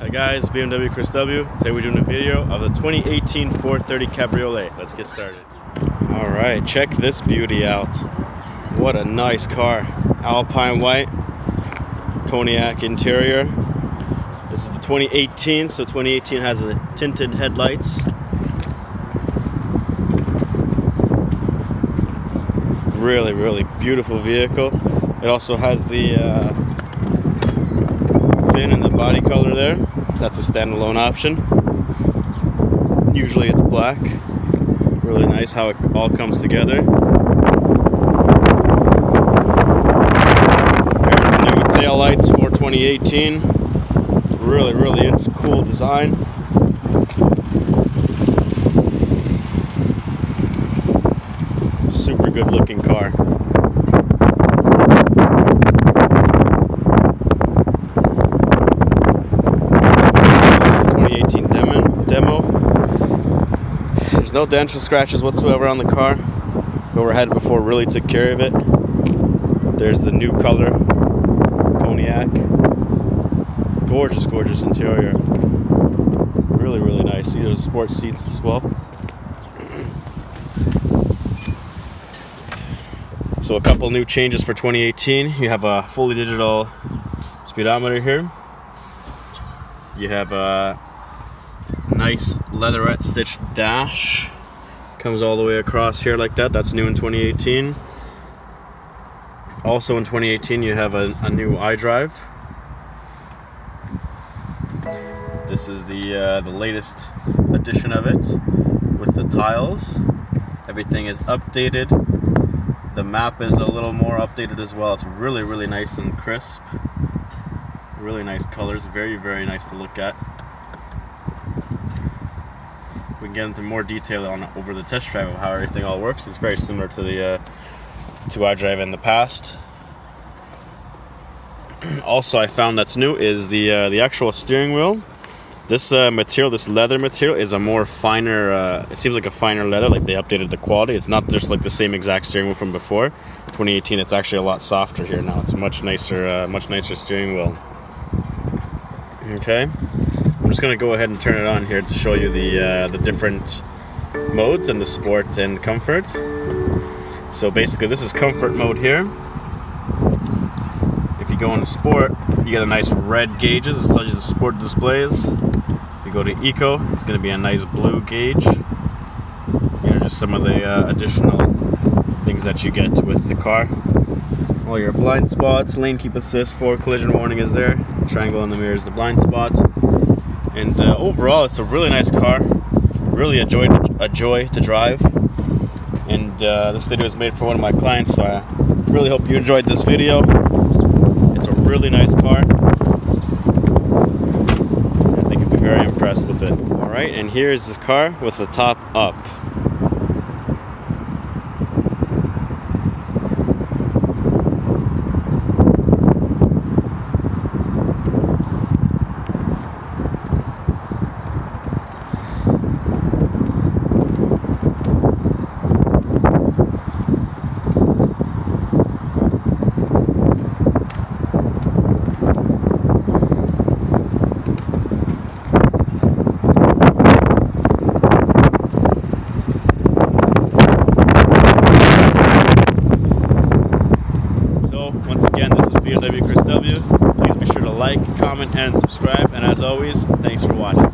Hi guys, BMW Chris W. Today we're doing a video of the 2018 430 Cabriolet. Let's get started. All right, check this beauty out. What a nice car. Alpine white, cognac interior. This is the 2018, so 2018 has the tinted headlights. Really, really beautiful vehicle. It also has the uh, fin and the body color there. That's a standalone option. Usually it's black. Really nice how it all comes together. New tail lights for 2018. Really, really cool design. Super good looking car. No dents or scratches whatsoever on the car. Overhead before really took care of it. There's the new color, cognac. Gorgeous, gorgeous interior. Really, really nice. These are sports seats as well. So a couple new changes for 2018. You have a fully digital speedometer here. You have a nice leatherette stitched dash. Comes all the way across here like that. That's new in 2018 also in 2018 you have a, a new iDrive this is the uh, the latest edition of it with the tiles. Everything is updated. The map is a little more updated as well. It's really really nice and crisp. Really nice colors. Very very nice to look at we can get into more detail on over the test drive of how everything all works. It's very similar to the uh, to iDrive in the past. also, I found that's new is the uh, the actual steering wheel. This uh, material, this leather material, is a more finer. Uh, it seems like a finer leather. Like they updated the quality. It's not just like the same exact steering wheel from before. 2018, it's actually a lot softer here now. It's a much nicer, uh, much nicer steering wheel. Okay just going to go ahead and turn it on here to show you the uh, the different modes and the sport and comfort. So basically this is comfort mode here. If you go into sport, you get a nice red gauges, tells you the sport displays. If you go to eco, it's to be a nice blue gauge. These are just some of the uh, additional things that you get with the car. All your blind spots, lane keep assist, for collision warning is there. Triangle in the mirror is the blind spot. And uh, overall, it's a really nice car. Really a joy, to, a joy to drive. And uh, this video is made for one of my clients, so I really hope you enjoyed this video. It's a really nice car. I think you'll be very impressed with it. Alright, and here's the car with the top up. Once again, this is BMW Chris W. Please be sure to like, comment, and subscribe. And as always, thanks for watching.